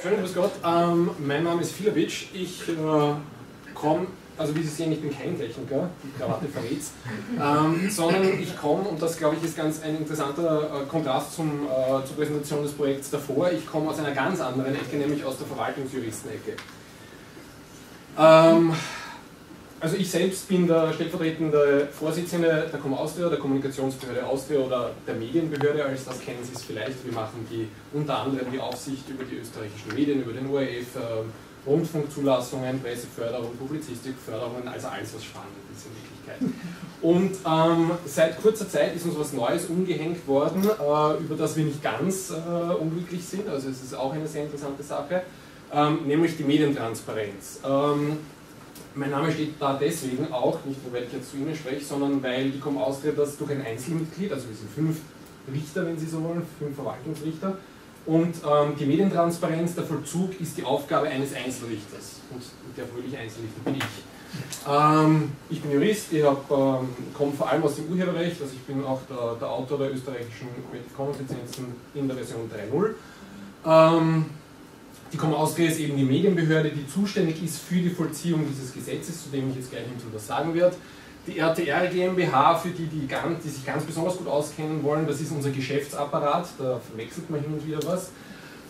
Schönen Grüß Gott, ähm, mein Name ist Filovic. Ich äh, komme, also wie Sie sehen, ich bin kein Techniker, die Krawatte verrät's, ähm, sondern ich komme, und das glaube ich ist ganz ein interessanter äh, Kontrast zum, äh, zur Präsentation des Projekts davor, ich komme aus einer ganz anderen Ecke, nämlich aus der Verwaltungsjuristenecke. Ähm, also ich selbst bin der stellvertretende Vorsitzende der Austria, der Kommunikationsbehörde Austria oder der Medienbehörde, als das kennen Sie es vielleicht. Wir machen die unter anderem die Aufsicht über die österreichischen Medien, über den ORF, äh, Rundfunkzulassungen, Presseförderung, Publizistikförderungen, also alles, was spannend ist in Wirklichkeit. Und ähm, seit kurzer Zeit ist uns was Neues umgehängt worden, äh, über das wir nicht ganz äh, unglücklich sind, also es ist auch eine sehr interessante Sache, ähm, nämlich die Medientransparenz. Ähm, mein Name steht da deswegen auch, nicht nur weil ich jetzt zu Ihnen spreche, sondern weil die Austria das durch ein Einzelmitglied, also wir sind fünf Richter, wenn Sie so wollen, fünf Verwaltungsrichter, und ähm, die Medientransparenz, der Vollzug ist die Aufgabe eines Einzelrichters. Und der fröhliche Einzelrichter bin ich. Ähm, ich bin Jurist, ich ähm, komme vor allem aus dem Urheberrecht, also ich bin auch der, der Autor der österreichischen Creative Commons Lizenzen in der Version 3.0. Die Com Austria ist eben die Medienbehörde, die zuständig ist für die Vollziehung dieses Gesetzes, zu dem ich jetzt gleich etwas sagen werde. Die RTR GmbH, für die, die, ganz, die sich ganz besonders gut auskennen wollen, das ist unser Geschäftsapparat, da verwechselt man hin und wieder was.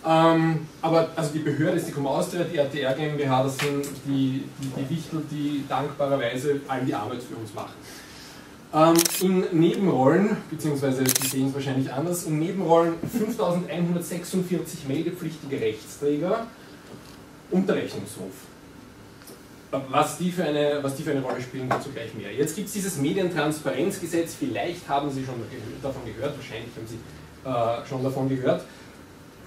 Ähm, aber also die Behörde ist die Com Austria, die RTR GmbH, das sind die, die, die Wichtel, die dankbarerweise all die Arbeit für uns machen. Ähm, in Nebenrollen, beziehungsweise die sehen es wahrscheinlich anders, in Nebenrollen 5146 meldepflichtige Rechtsträger und der Rechnungshof. Was die, für eine, was die für eine Rolle spielen, dazu gleich mehr. Jetzt gibt es dieses Medientransparenzgesetz, vielleicht haben Sie schon davon gehört, wahrscheinlich haben Sie äh, schon davon gehört.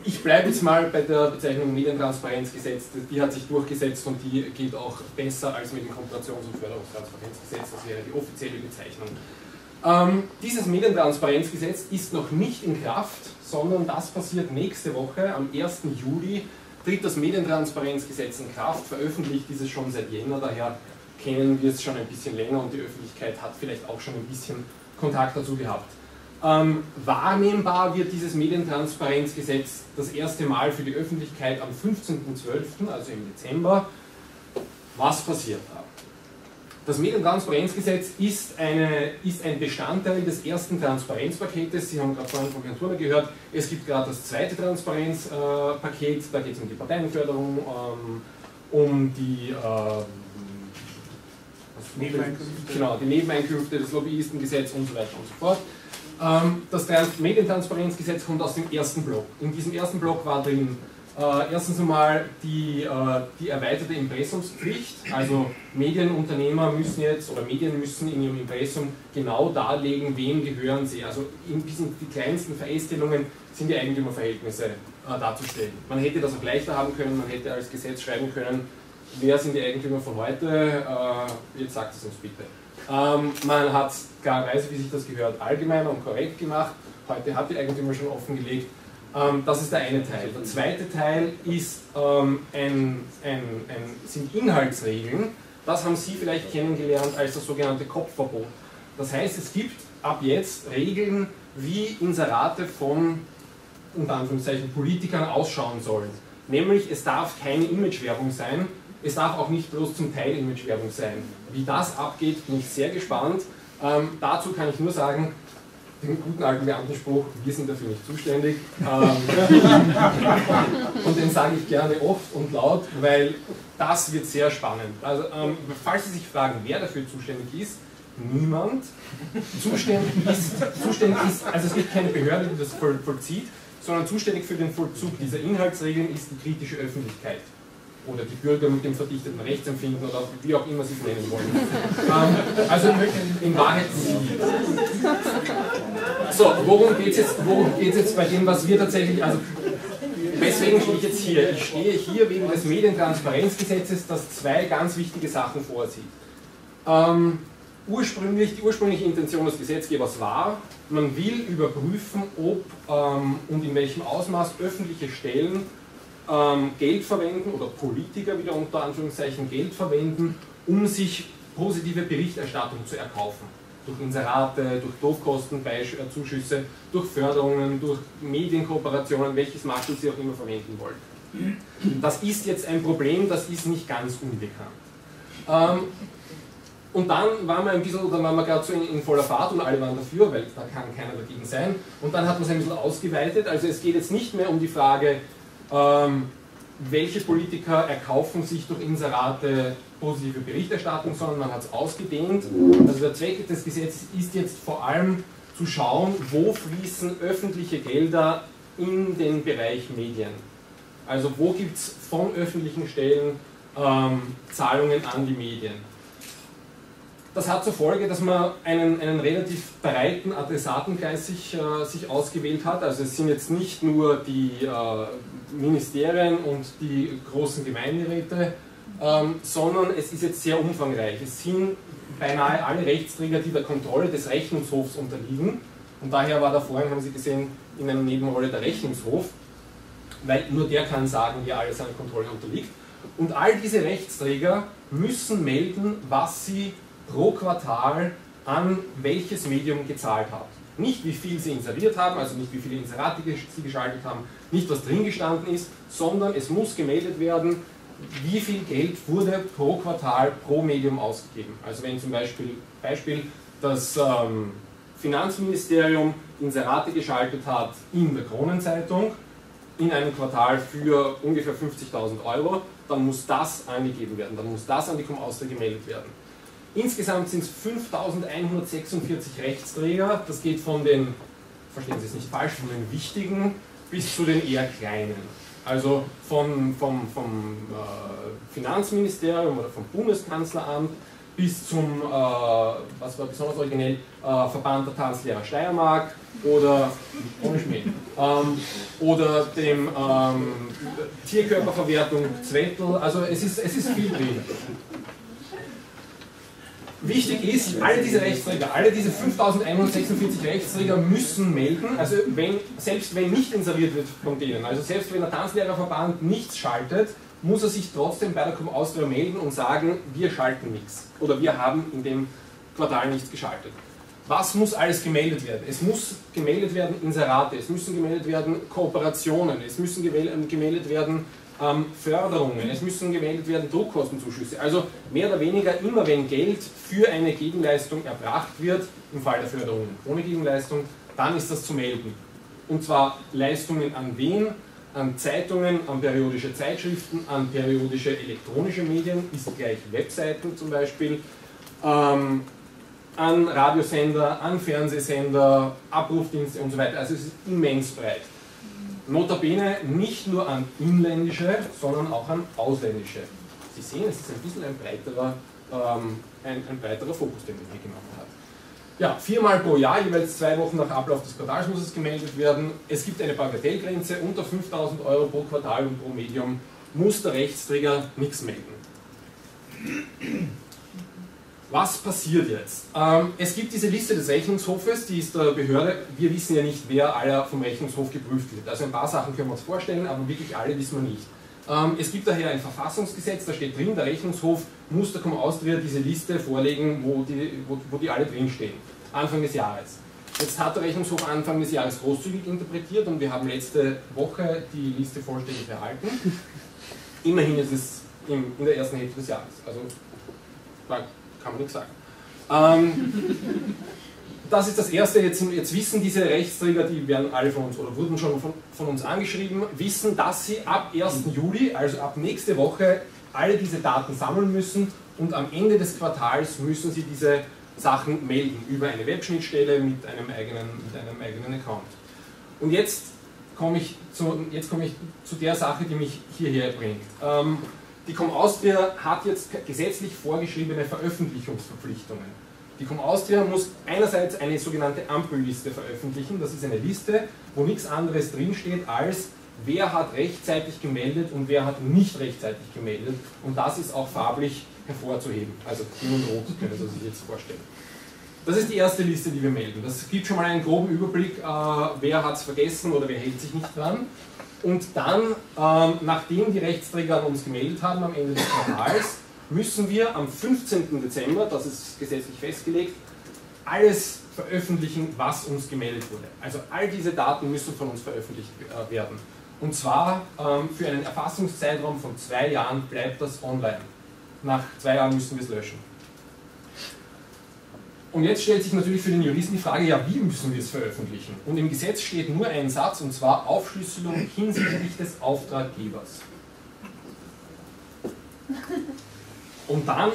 Ich bleibe jetzt mal bei der Bezeichnung Medientransparenzgesetz, die hat sich durchgesetzt und die geht auch besser als mit dem Kooperations- und Förderungstransparenzgesetz, das wäre die offizielle Bezeichnung. Ähm, dieses Medientransparenzgesetz ist noch nicht in Kraft, sondern das passiert nächste Woche, am 1. Juli tritt das Medientransparenzgesetz in Kraft, veröffentlicht ist es schon seit Jänner, daher kennen wir es schon ein bisschen länger und die Öffentlichkeit hat vielleicht auch schon ein bisschen Kontakt dazu gehabt. Ähm, wahrnehmbar wird dieses Medientransparenzgesetz das erste Mal für die Öffentlichkeit am 15.12., also im Dezember. Was passiert da? Das Medientransparenzgesetz ist, eine, ist ein Bestandteil des ersten Transparenzpaketes. Sie haben gerade vorhin von Turner gehört, es gibt gerade das zweite Transparenzpaket, da geht es um die Parteienförderung, ähm, um die äh, Nebeneinkünfte. Genau, die Nebeneinkünfte, das Lobbyistengesetz und so weiter und so fort. Ähm, das Medientransparenzgesetz kommt aus dem ersten Block. In diesem ersten Block war drin äh, erstens einmal die, äh, die erweiterte Impressumspflicht, also Medienunternehmer müssen jetzt oder Medien müssen in ihrem Impressum genau darlegen, wem gehören sie. Also in diesen die kleinsten Verästelungen sind die Eigentümerverhältnisse äh, darzustellen. Man hätte das auch leichter haben können, man hätte als Gesetz schreiben können, wer sind die Eigentümer von heute, äh, jetzt sagt es uns bitte. Ähm, man hat klarerweise, wie sich das gehört, allgemeiner und korrekt gemacht. Heute hat die Eigentümer schon offengelegt. Ähm, das ist der eine Teil. Der zweite Teil ist, ähm, ein, ein, ein, sind Inhaltsregeln. Das haben Sie vielleicht kennengelernt als das sogenannte Kopfverbot. Das heißt, es gibt ab jetzt Regeln, wie Inserate von unter Anführungszeichen Politikern ausschauen sollen. Nämlich, es darf keine Imagewerbung sein, es darf auch nicht bloß zum Teil Imagewerbung sein. Wie das abgeht, bin ich sehr gespannt. Ähm, dazu kann ich nur sagen, den guten alten Beamtenspruch, wir sind dafür nicht zuständig. Ähm, und den sage ich gerne oft und laut, weil das wird sehr spannend. Also, ähm, falls Sie sich fragen, wer dafür zuständig ist, niemand. Zuständig ist, zuständig ist, also es gibt keine Behörde, die das voll, vollzieht, sondern zuständig für den Vollzug dieser Inhaltsregeln ist die kritische Öffentlichkeit oder die Bürger mit dem verdichteten Rechtsempfinden oder wie auch immer sie es nennen wollen. ähm, also in Wahrheit Sie. So, worum geht es jetzt, jetzt bei dem, was wir tatsächlich, also weswegen stehe ich jetzt hier? Ich stehe hier wegen des Medientransparenzgesetzes, das zwei ganz wichtige Sachen vorsieht. Ähm, ursprünglich, die ursprüngliche Intention des Gesetzgebers war, man will überprüfen, ob ähm, und in welchem Ausmaß öffentliche Stellen ähm, Geld verwenden oder Politiker wieder unter Anführungszeichen Geld verwenden, um sich positive Berichterstattung zu erkaufen. Durch Inserate, durch Doofkostenzuschüsse, durch Förderungen, durch Medienkooperationen, welches Makel Sie auch immer verwenden wollen. Das ist jetzt ein Problem, das ist nicht ganz unbekannt. Ähm, und dann waren wir ein bisschen, dann waren wir gerade so in, in, voller Fahrt und alle waren dafür, weil da kann keiner dagegen sein. Und dann hat man es ein bisschen ausgeweitet. Also es geht jetzt nicht mehr um die Frage, ähm, welche Politiker erkaufen sich durch Inserate positive Berichterstattung, sondern man hat es ausgedehnt. Also der Zweck des Gesetzes ist jetzt vor allem zu schauen, wo fließen öffentliche Gelder in den Bereich Medien. Also wo gibt es von öffentlichen Stellen ähm, Zahlungen an die Medien. Das hat zur Folge, dass man einen, einen relativ breiten Adressatenkreis sich, äh, sich ausgewählt hat. Also es sind jetzt nicht nur die äh, Ministerien und die großen Gemeinderäte, ähm, sondern es ist jetzt sehr umfangreich. Es sind beinahe alle Rechtsträger, die der Kontrolle des Rechnungshofs unterliegen. Und daher war da vorhin, haben Sie gesehen, in einer Nebenrolle der Rechnungshof, weil nur der kann sagen, wie alles seiner Kontrolle unterliegt. Und all diese Rechtsträger müssen melden, was sie pro Quartal an welches Medium gezahlt haben. Nicht wie viel sie inseriert haben, also nicht wie viele Inserate sie geschaltet haben, nicht was drin gestanden ist, sondern es muss gemeldet werden, wie viel Geld wurde pro Quartal pro Medium ausgegeben. Also wenn zum Beispiel, Beispiel das ähm, Finanzministerium Inserate geschaltet hat in der Kronenzeitung in einem Quartal für ungefähr 50.000 Euro, dann muss das angegeben werden, dann muss das an die Komaustra gemeldet werden. Insgesamt sind es 5.146 Rechtsträger, das geht von den, verstehen Sie es nicht falsch, von den wichtigen bis zu den eher kleinen. Also von, vom, vom äh, Finanzministerium oder vom Bundeskanzleramt bis zum, äh, was war besonders originell, äh, Verband der Tanzlehrer Steiermark oder, ähm, oder dem ähm, Tierkörperverwertung Zwettel, also es ist, es ist viel drin. Wichtig ist, alle diese Rechtsträger, alle diese 5146 Rechtsträger müssen melden, also wenn, selbst wenn nicht inseriert wird von denen, also selbst wenn der Tanzlehrerverband nichts schaltet, muss er sich trotzdem bei der Com Austria melden und sagen, wir schalten nichts oder wir haben in dem Quartal nichts geschaltet. Was muss alles gemeldet werden? Es muss gemeldet werden Inserate, es müssen gemeldet werden Kooperationen, es müssen gemeldet werden ähm, Förderungen, es müssen gemeldet werden Druckkostenzuschüsse. Also mehr oder weniger immer wenn Geld für eine Gegenleistung erbracht wird, im Fall der Förderungen ohne Gegenleistung, dann ist das zu melden. Und zwar Leistungen an wen? an Zeitungen, an periodische Zeitschriften, an periodische elektronische Medien, ist gleich Webseiten zum Beispiel, ähm, an Radiosender, an Fernsehsender, Abrufdienste und so weiter. Also es ist immens breit. Notabene nicht nur an inländische, sondern auch an ausländische. Sie sehen, es ist ein bisschen ein breiterer, ähm, ein, ein breiterer Fokus, den man hier genommen hat. Ja, viermal pro Jahr, jeweils zwei Wochen nach Ablauf des Quartals muss es gemeldet werden. Es gibt eine Bagatellgrenze, unter 5000 Euro pro Quartal und pro Medium muss der Rechtsträger nichts melden. Was passiert jetzt? Ähm, es gibt diese Liste des Rechnungshofes, die ist der Behörde. Wir wissen ja nicht, wer aller vom Rechnungshof geprüft wird. Also ein paar Sachen können wir uns vorstellen, aber wirklich alle wissen wir nicht. Ähm, es gibt daher ein Verfassungsgesetz, da steht drin, der Rechnungshof muss der Austria diese Liste vorlegen, wo die, wo, wo die alle drinstehen. Anfang des Jahres. Jetzt hat der Rechnungshof Anfang des Jahres großzügig interpretiert und wir haben letzte Woche die Liste vollständig erhalten. Immerhin ist es in, in der ersten Hälfte des Jahres. Also da kann man nichts sagen. Ähm, das ist das Erste. Jetzt, jetzt, wissen diese Rechtsträger, die werden alle von uns oder wurden schon von, von, uns angeschrieben, wissen, dass sie ab 1. Juli, also ab nächste Woche, alle diese Daten sammeln müssen und am Ende des Quartals müssen sie diese Sachen melden über eine Webschnittstelle mit einem eigenen, mit einem eigenen Account. Und jetzt komme ich, zu, ich zu der Sache, die mich hierher bringt. Ähm, die Com Austria hat jetzt gesetzlich vorgeschriebene Veröffentlichungsverpflichtungen. Die Com Austria muss einerseits eine sogenannte Ampelliste veröffentlichen. Das ist eine Liste, wo nichts anderes drinsteht als wer hat rechtzeitig gemeldet und wer hat nicht rechtzeitig gemeldet. Und das ist auch farblich hervorzuheben. Also grün und rot können Sie sich jetzt vorstellen. Das ist die erste Liste, die wir melden. Das gibt schon mal einen groben Überblick, äh, wer hat es vergessen oder wer hält sich nicht dran. Und dann, ähm, nachdem die Rechtsträger uns gemeldet haben am Ende des Quartals, müssen wir am 15. Dezember, das ist gesetzlich festgelegt, alles veröffentlichen, was uns gemeldet wurde. Also all diese Daten müssen von uns veröffentlicht äh, werden. Und zwar ähm, für einen Erfassungszeitraum von zwei Jahren bleibt das online. Nach zwei Jahren müssen wir es löschen. Und jetzt stellt sich natürlich für den Juristen die Frage, ja, wie müssen wir es veröffentlichen? Und im Gesetz steht nur ein Satz, und zwar Aufschlüsselung hinsichtlich des Auftraggebers. Und dann,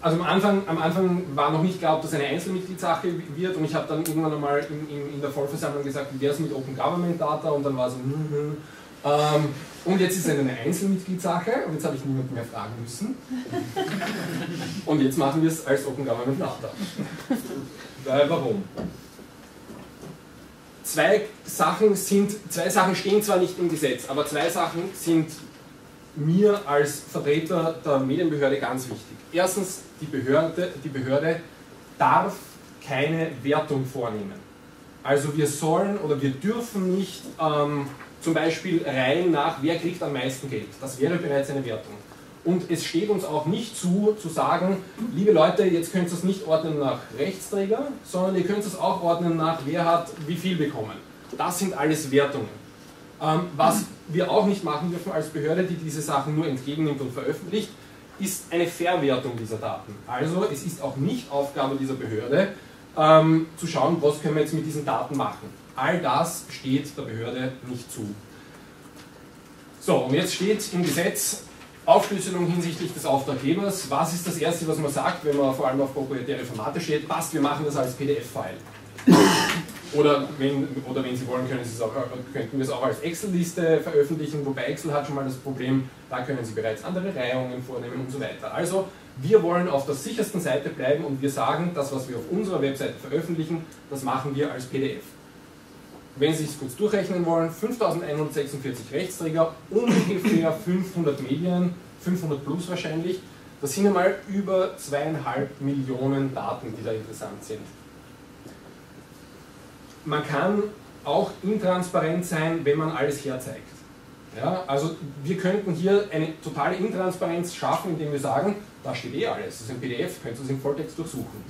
also am Anfang, am Anfang war noch nicht klar, ob das eine Einzelmitgliedssache wird und ich habe dann irgendwann einmal in, in, in der Vollversammlung gesagt, wie wäre es mit Open Government Data und dann war so, mm, mm. Ähm, und jetzt ist es eine Einzelmitgliedssache und jetzt habe ich niemanden mehr fragen müssen. Und jetzt machen wir es als Open Government Data. Weil, warum? Zwei Sachen, sind, zwei Sachen stehen zwar nicht im Gesetz, aber zwei Sachen sind mir als Vertreter der Medienbehörde ganz wichtig. Erstens, die Behörde, die Behörde darf keine Wertung vornehmen. Also wir sollen oder wir dürfen nicht ähm, zum Beispiel Reihen nach, wer kriegt am meisten Geld. Das wäre bereits eine Wertung. Und es steht uns auch nicht zu, zu sagen, liebe Leute, jetzt könnt ihr es nicht ordnen nach Rechtsträger, sondern ihr könnt es auch ordnen nach, wer hat wie viel bekommen. Das sind alles Wertungen. Ähm, was wir auch nicht machen dürfen als Behörde, die diese Sachen nur entgegennimmt und veröffentlicht, ist eine Verwertung dieser Daten. Also es ist auch nicht Aufgabe dieser Behörde, ähm, zu schauen, was können wir jetzt mit diesen Daten machen. All das steht der Behörde nicht zu. So, und jetzt steht im Gesetz Aufschlüsselung hinsichtlich des Auftraggebers. Was ist das Erste, was man sagt, wenn man vor allem auf proprietäre Formate steht? Passt, wir machen das als PDF-File. Oder wenn, oder wenn Sie wollen, können Sie auch, könnten wir es auch als Excel-Liste veröffentlichen, wobei Excel hat schon mal das Problem, da können Sie bereits andere Reihungen vornehmen und so weiter. Also wir wollen auf der sichersten Seite bleiben und wir sagen, das, was wir auf unserer Webseite veröffentlichen, das machen wir als PDF. Wenn Sie es kurz durchrechnen wollen, 5146 Rechtsträger, ungefähr 500 Medien, 500 plus wahrscheinlich, das sind einmal über zweieinhalb Millionen Daten, die da interessant sind. Man kann auch intransparent sein, wenn man alles herzeigt. Ja, also wir könnten hier eine totale Intransparenz schaffen, indem wir sagen, da steht eh alles, das ist ein PDF, könnt ihr es im Volltext durchsuchen.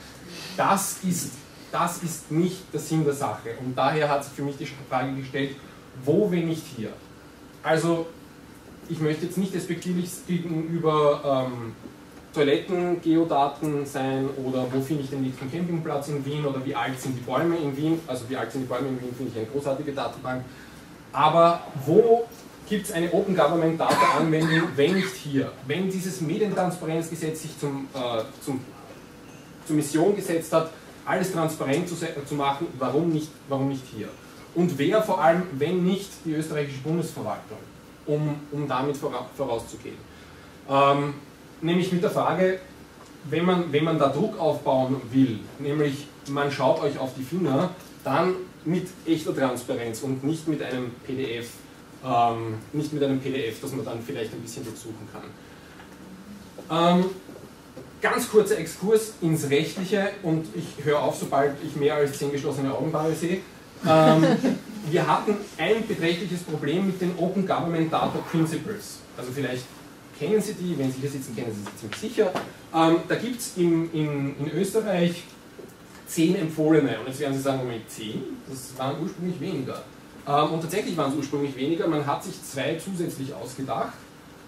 Das ist, das ist nicht der Sinn der Sache und daher hat sich für mich die Frage gestellt, wo, wenn nicht hier? Also ich möchte jetzt nicht despektierlich gegenüber ähm, Toilettengeodaten sein oder wo finde ich den nächsten Campingplatz in Wien oder wie alt sind die Bäume in Wien, also wie alt sind die Bäume in Wien, finde ich eine großartige Datenbank. Aber wo gibt es eine Open Government Data Anwendung, wenn nicht hier? Wenn dieses Medientransparenzgesetz sich zum, äh, zum, zur Mission gesetzt hat, alles transparent zu, zu, machen, warum nicht, warum nicht hier? Und wer vor allem, wenn nicht die österreichische Bundesverwaltung, um, um damit vorauszugehen? Ähm, nämlich mit der Frage, wenn man, wenn man da Druck aufbauen will, nämlich man schaut euch auf die Finger, dann mit echter Transparenz und nicht mit einem PDF ähm, nicht mit einem PDF, das man dann vielleicht ein bisschen durchsuchen kann. Ähm, ganz kurzer Exkurs ins Rechtliche und ich höre auf, sobald ich mehr als zehn geschlossene Augenpaare sehe. Ähm, wir hatten ein beträchtliches Problem mit den Open Government Data Principles. Also vielleicht kennen Sie die, wenn Sie hier sitzen, kennen Sie sie ziemlich sicher. Ähm, da gibt es in, in, in Österreich zehn empfohlene. Und jetzt werden Sie sagen, Moment, zehn? Das waren ursprünglich weniger. Ähm, und tatsächlich waren es ursprünglich weniger, man hat sich zwei zusätzlich ausgedacht.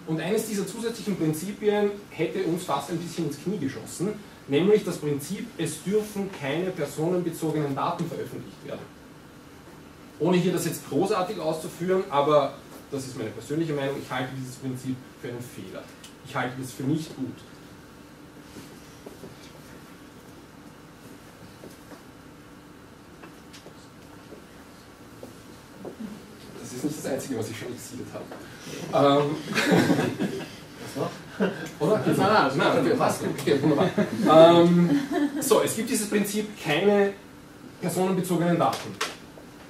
Und eines dieser zusätzlichen Prinzipien hätte uns fast ein bisschen ins Knie geschossen, nämlich das Prinzip, es dürfen keine personenbezogenen Daten veröffentlicht werden. Ohne hier das jetzt großartig auszuführen, aber das ist meine persönliche Meinung, ich halte dieses Prinzip für einen Fehler. Ich halte es für nicht gut. Das ist nicht das Einzige, was ich schon exiliert habe. Ähm? Oder? Nein, nein, nein, okay, passt. Okay, wunderbar. Ähm, so, es gibt dieses Prinzip keine personenbezogenen Daten.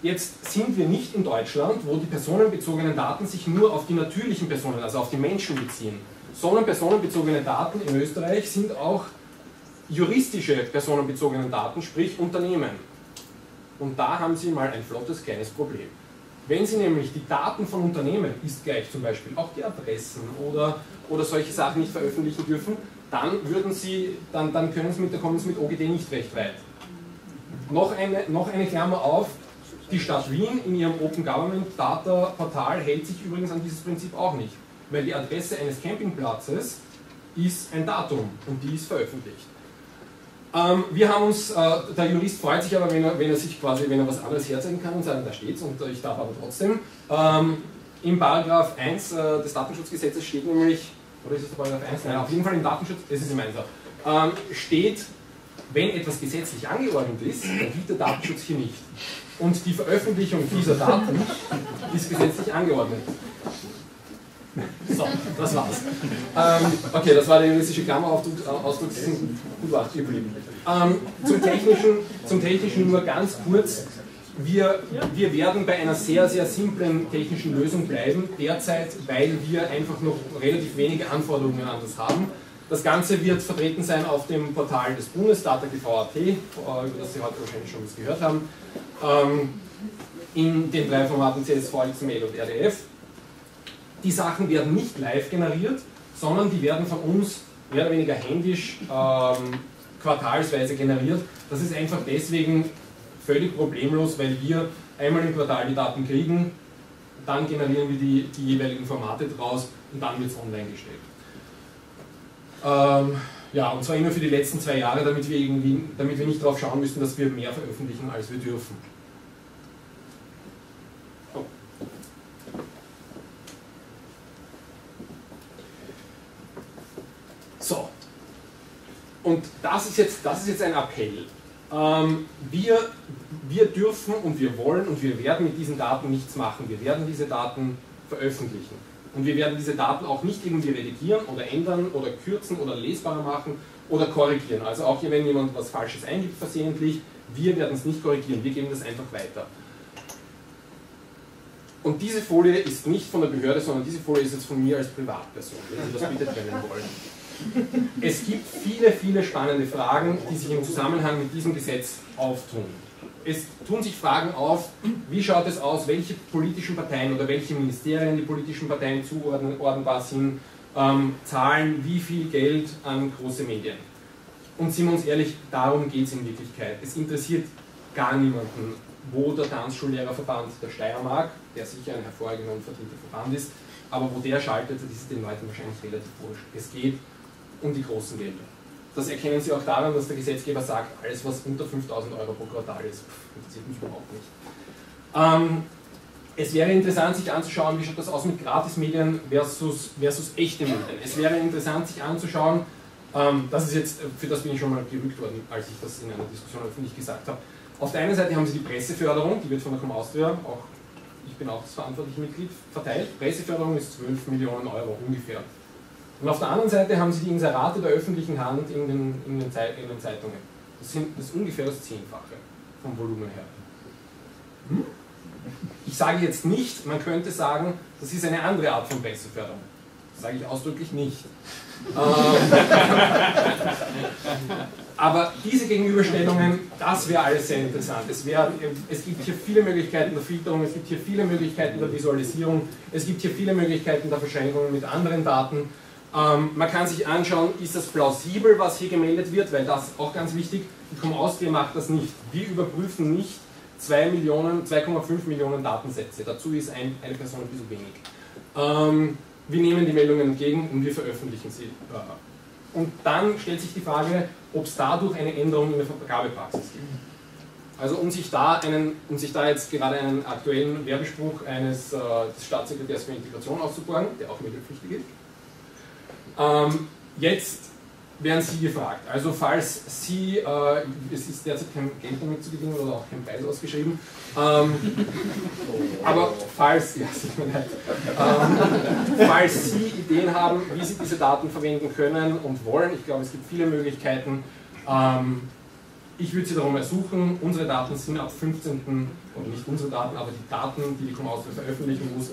Jetzt sind wir nicht in Deutschland, wo die personenbezogenen Daten sich nur auf die natürlichen Personen, also auf die Menschen beziehen, sondern personenbezogene Daten in Österreich sind auch juristische personenbezogene Daten, sprich Unternehmen. Und da haben Sie mal ein flottes kleines Problem. Wenn Sie nämlich die Daten von Unternehmen, ist gleich zum Beispiel auch die Adressen oder, oder solche Sachen nicht veröffentlichen dürfen, dann, würden Sie, dann, dann können Sie mit, da kommen mit OGD nicht recht weit. Noch eine, noch eine Klammer auf, Die Stadt Wien in ihrem Open Government Data Portal hält sich übrigens an dieses Prinzip auch nicht, weil die Adresse eines Campingplatzes ist ein Datum und die ist veröffentlicht. Ähm, wir haben uns, äh, der Jurist freut sich aber, wenn er, wenn er sich quasi, wenn er was anderes herzeigen kann und sagen, da steht's und ich darf aber trotzdem. Ähm, Im Paragraph 1 äh, des Datenschutzgesetzes steht nämlich, oder ist es der Paragraph 1? Nein, auf jeden Fall im Datenschutz, es ist im Einsatz, ähm, steht, wenn etwas gesetzlich angeordnet ist, dann gilt der Datenschutz hier nicht. Und die Veröffentlichung dieser Daten ist gesetzlich angeordnet. So, das war's. Ähm, okay, das war der juristische Klammerausdruck, äh, die sind gut wach geblieben. Ähm, zum, technischen, zum Technischen nur ganz kurz. Wir, wir werden bei einer sehr, sehr simplen technischen Lösung bleiben, derzeit, weil wir einfach noch relativ wenige Anforderungen an das haben. Das Ganze wird vertreten sein auf dem Portal des Bundes, DataGV.at, über das Sie heute wahrscheinlich schon was gehört haben, ähm, in den drei Formaten CSV, XML und RDF. Die Sachen werden nicht live generiert, sondern die werden von uns mehr oder weniger händisch ähm, quartalsweise generiert. Das ist einfach deswegen völlig problemlos, weil wir einmal im Quartal die Daten kriegen, dann generieren wir die, die jeweiligen Formate draus und dann wird es online gestellt. Ähm, ja, und zwar immer für die letzten zwei Jahre, damit wir, irgendwie, damit wir nicht darauf schauen müssen, dass wir mehr veröffentlichen, als wir dürfen. Oh. So. Und das ist jetzt, das ist jetzt ein Appell. Ähm, wir, wir dürfen und wir wollen und wir werden mit diesen Daten nichts machen. Wir werden diese Daten veröffentlichen. Und wir werden diese Daten auch nicht irgendwie redigieren oder ändern oder kürzen oder lesbarer machen oder korrigieren. Also auch hier, wenn jemand was Falsches eingibt versehentlich, wir werden es nicht korrigieren, wir geben das einfach weiter. Und diese Folie ist nicht von der Behörde, sondern diese Folie ist jetzt von mir als Privatperson, wenn Sie das bitte trennen wollen. Es gibt viele, viele spannende Fragen, die sich im Zusammenhang mit diesem Gesetz auftun es tun sich Fragen auf, wie schaut es aus, welche politischen Parteien oder welche Ministerien die politischen Parteien zuordnenbar sind, ähm, zahlen wie viel Geld an große Medien. Und sind wir uns ehrlich, darum geht es in Wirklichkeit. Es interessiert gar niemanden, wo der Tanzschullehrerverband der Steiermark, der sicher ein hervorragender und verdienter Verband ist, aber wo der schaltet, das ist den Leuten wahrscheinlich relativ wurscht. Es geht um die großen Gelder. Das erkennen Sie auch daran, dass der Gesetzgeber sagt, alles was unter 5000 Euro pro Quartal ist, interessiert mich überhaupt nicht. Ähm, es wäre interessant, sich anzuschauen, wie schaut das aus mit Gratismedien versus, versus echte Medien. Es wäre interessant, sich anzuschauen, ähm, das ist jetzt, für das bin ich schon mal gerügt worden, als ich das in einer Diskussion öffentlich gesagt habe. Auf der einen Seite haben Sie die Presseförderung, die wird von der Com Austria, auch ich bin auch das verantwortliche Mitglied, verteilt. Presseförderung ist 12 Millionen Euro ungefähr. Und auf der anderen Seite haben Sie die Inserate der öffentlichen Hand in den, in den, in den Zeitungen. Das, sind, das ist ungefähr das Zehnfache vom Volumen her. Hm? Ich sage jetzt nicht, man könnte sagen, das ist eine andere Art von Presseförderung. Das sage ich ausdrücklich nicht. Ähm, aber diese Gegenüberstellungen, das wäre alles sehr interessant. Es, wär, es gibt hier viele Möglichkeiten der Filterung, es gibt hier viele Möglichkeiten der Visualisierung, es gibt hier viele Möglichkeiten der Verschränkungen mit anderen Daten. Ähm, man kann sich anschauen, ist das plausibel, was hier gemeldet wird, weil das auch ganz wichtig, die Comaustria macht das nicht. Wir überprüfen nicht 2 Millionen, 2,5 Millionen Datensätze. Dazu ist ein, eine Person ein bisschen wenig. Ähm, wir nehmen die Meldungen entgegen und wir veröffentlichen sie. Äh, und dann stellt sich die Frage, ob es dadurch eine Änderung in der Vergabepraxis gibt. Also um sich da, einen, um sich da jetzt gerade einen aktuellen Werbespruch eines äh, des Staatssekretärs für Integration auszuborgen, der auch mittelpflichtig ist, ähm, jetzt werden Sie gefragt. Also falls Sie, äh, es ist derzeit kein Geld damit zu gewinnen oder auch kein Preis ausgeschrieben, ähm, aber falls, ja, ähm, falls Sie Ideen haben, wie Sie diese Daten verwenden können und wollen, ich glaube es gibt viele Möglichkeiten, ähm, ich würde Sie darum ersuchen, unsere Daten sind ab 15. oder nicht unsere Daten, aber die Daten, die die Commaustria veröffentlichen muss,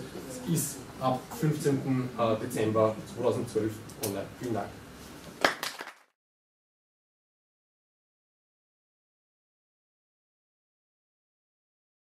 ist ab 15. Äh, Dezember 2012 online. Vielen Dank.